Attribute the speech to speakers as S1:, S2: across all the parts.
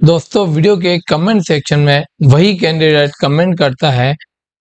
S1: दोस्तों, वीडियो के comment section में वही कैंडिडेट कमेंट करता है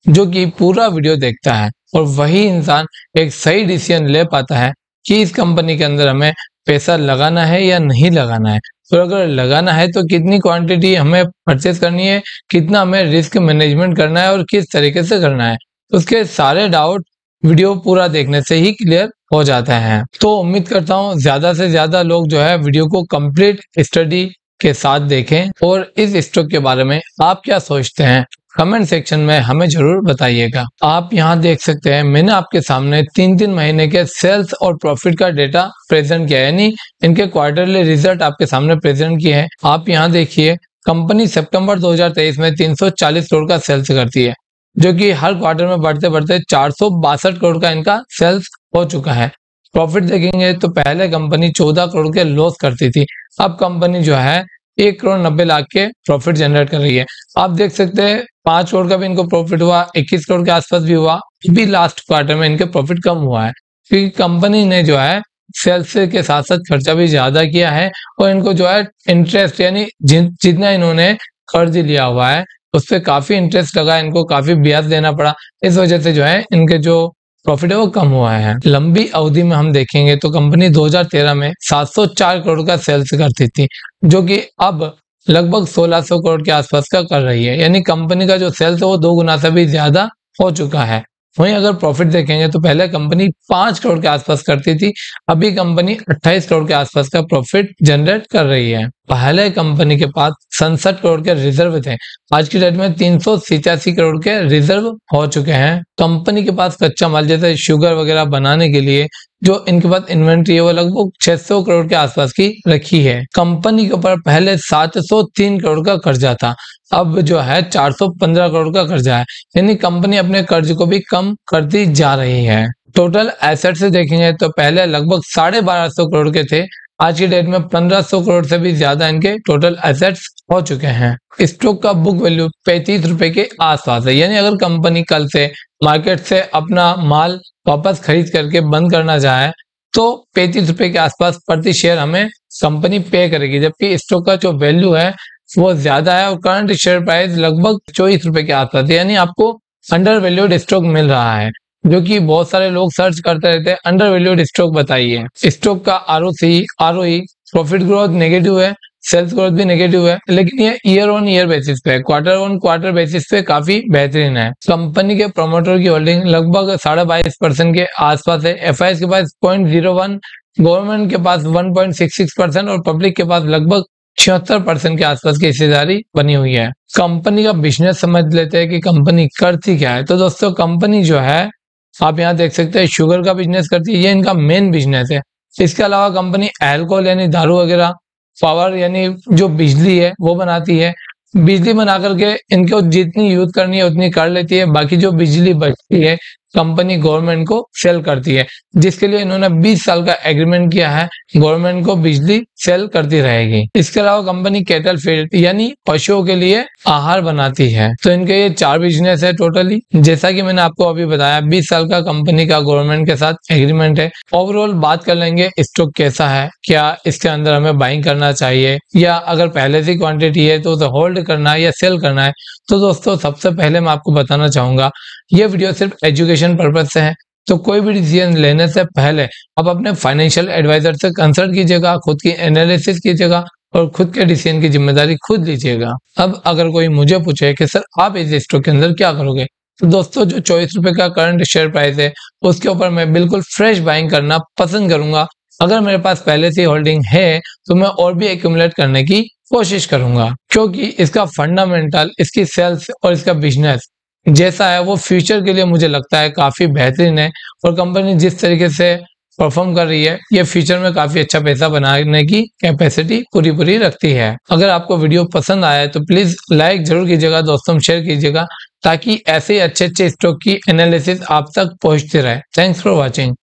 S1: जो कि पूरा वीडियो देखता है और वही इंसान एक सही डिसीज़न ले पाता है कि इस कंपनी के अंदर हमें पैसा लगाना है या नहीं लगाना है। और अगर लगाना है तो कितनी क्वांटिटी हमें परचेस करनी है, कितना हमें रिस्क मैनेजमेंट करना है और किस तरीके से करना है। उसके सारे डाउट वीडियो पूरा देखने से ही क्लियर हो जाते हैं। तो उम्मीद करता हूँ, ज़्यादा से ज़्यादा लोग जो है वीडियो को कंप्लीट स्टडी के साथ देखें और इस स्टॉक के बारे में आप क्या सोचते हैं, कमेंट सेक्शन में हमें ज़रूर बताइएगा। आप यहाँ देख सकते हैं, मैंने आपके सामने तीन तीन महीने के सेल्स और प्रॉफिट का डेटा प्रेजेंट किया है। यानी इनके क्वार्टरली रिज़ल्ट आपके सामने प्रेजेंट किए हैं। आप यहाँ देखिए, कंपनी सितंबर 2023 में 340 करोड़ का सेल्स करती है, जो कि हर क्वार्टर में बढ़ते बढ़ते चार सौ बासठ करोड़ का इनका सेल्स हो चुका है। प्रॉफिट देखेंगे तो पहले कंपनी 14 करोड़ के लॉस करती थी, अब कंपनी जो है एक करोड़ नब्बे लाख के प्रॉफिट जनरेट कर रही है। आप देख सकते हैं, पाँच करोड़ का भी इनको प्रॉफिट हुआ, इक्कीस करोड़ के आसपास भी हुआ भी लास्ट क्वार्टर में इनके प्रॉफिट कम हुआ है। क्योंकि कंपनी ने जो है सेल्स के साथ साथ खर्चा भी ज़्यादा किया है और इनको जो है इंटरेस्ट यानी जितना इन्होंने कर्ज लिया हुआ है, उस पर काफ़ी इंटरेस्ट लगा, इनको काफ़ी ब्याज देना पड़ा। इस वजह से जो है, इनके जो प्रॉफिट है, वो कम हुआ है। लंबी अवधि में हम देखेंगे तो कंपनी 2013 में 704 करोड़ का सेल्स करती थी, जो कि अब लगभग 1600 करोड़ के आसपास का कर रही है। यानी कंपनी का जो सेल्स है, वो दो गुना से भी ज़्यादा हो चुका है। वहीं अगर प्रॉफिट देखेंगे तो पहले कंपनी पाँच करोड़ के आसपास करती थी, अभी कंपनी अट्ठाईस करोड़ के आसपास का प्रॉफिट जनरेट कर रही है। पहले कंपनी के पास सनसठ करोड़ के रिज़र्व थे। आज की डेट में तीन करोड़ के रिज़र्व हो चुके हैं। कंपनी के पास कच्चा माल, जैसे शुगर वगैरह बनाने के लिए जो इनके पास इन्वेंट्री है, वो लगभग 600 करोड़ के आसपास की रखी है। कंपनी के ऊपर पहले 703 करोड़ का कर्जा था, अब जो है 415 करोड़ का कर्जा है। यानी कंपनी अपने कर्ज को भी कम करती जा रही है। टोटल एसेट से देखेंगे तो पहले लगभग साढ़े बारह सौ करोड़ के थे आज की डेट में 1500 करोड़ से भी ज़्यादा इनके टोटल एसेट्स हो चुके हैं। स्टॉक का बुक वैल्यू पैंतीस रुपए के आसपास है। यानी अगर कंपनी कल से मार्केट से अपना माल वापस खरीद करके बंद करना चाहे तो पैंतीस रुपए के आसपास प्रति शेयर हमें कंपनी पे करेगी। जबकि स्टॉक का जो वैल्यू है, वो ज़्यादा है और करंट शेयर प्राइस लगभग चौबीस रुपए के आसपास यानी आपको अंडर वैल्यूड स्टॉक मिल रहा है। जो कि बहुत सारे लोग सर्च करते रहते हैं। अंडर वैल्यूड स्टॉक बताइए। स्टॉक का R O C R O profit growth negative है सेल्स ग्रोथ भी नेगेटिव है। लेकिन ये ईयर ऑन ईयर बेसिस पे क्वार्टर ऑन क्वार्टर बेसिस पे काफ़ी बेहतरीन है। कंपनी के प्रोमोटर की होल्डिंग लगभग साढ़े बाईस परसेंट के आसपास है। एफ़ के पास पॉइंट ज़ीरो वन गवर्नमेंट के पास one point six six percent और पब्लिक के पास लगभग छिहत्तर परसेंट के आसपास की हिस्सेदारी बनी हुई है। कंपनी का बिज़नेस समझ लेते हैं कि कंपनी करती क्या है। तो दोस्तों कंपनी जो है आप यहाँ देख सकते हैं शुगर का बिज़नेस करती है, ये इनका मेन बिज़नेस है। इसके अलावा कंपनी एल्कोहल यानी दारू वगैरह पावर यानी जो बिजली है, वो बनाती है। बिजली बना करके इनको जितनी यूज़ करनी है, उतनी कर लेती है, बाकी जो बिजली बचती है कंपनी गवर्नमेंट को सेल करती है, जिसके लिए इन्होंने 20 साल का एग्रीमेंट किया है, गवर्नमेंट को बिजली सेल करती रहेगी। इसके अलावा कंपनी कैटल फ़ील्ड यानी पशुओं के लिए आहार बनाती है। तो इनके ये चार बिज़नेस है टोटली जैसा कि मैंने आपको अभी बताया 20 साल का कंपनी का गवर्नमेंट के साथ एग्रीमेंट है। ओवरऑल बात कर लेंगे स्टॉक कैसा है? क्या इसके अंदर हमें बाइंग करना चाहिए? या अगर पहले से क्वांटिटी है तो उसे होल्ड करना है या सेल करना है? तो दोस्तों, सबसे पहले मैं आपको बताना चाहूँगा, ये वीडियो सिर्फ़ एजुकेशन पर्पज से है तो कोई भी डिसीज़न लेने से पहले आप अपने फाइनेंशियल एडवाइजर से कंसल्ट कीजिएगा, खुद की एनालिसिस कीजिएगा और खुद के डिसीज़न की ज़िम्मेदारी खुद लीजिएगा। अब अगर कोई मुझे पूछे कि, सर, आप इस स्टॉक के अंदर क्या करोगे? तो दोस्तों, जो चौबीस रुपए का करंट शेयर प्राइस है, उसके ऊपर मैं बिल्कुल फ्रेश बाइंग करना पसंद करूँगा। अगर मेरे पास पहले से होल्डिंग है तो मैं और भी एक्यूमुलेट करने की कोशिश करूँगा, क्योंकि इसका फंडामेंटल इसकी सेल्स और इसका बिज़नेस जैसा है, वो फ्यूचर के लिए मुझे लगता है काफ़ी बेहतरीन है और कंपनी जिस तरीके से परफॉर्म कर रही है, ये फ्यूचर में काफ़ी अच्छा पैसा बनाने की कैपेसिटी पूरी पूरी रखती है। अगर आपको वीडियो पसंद आया है तो प्लीज़ लाइक ज़रूर कीजिएगा, दोस्तों में शेयर कीजिएगा, ताकि ऐसे अच्छे अच्छे स्टॉक की एनालिसिस आप तक पहुँचते रहे। Thanks for watching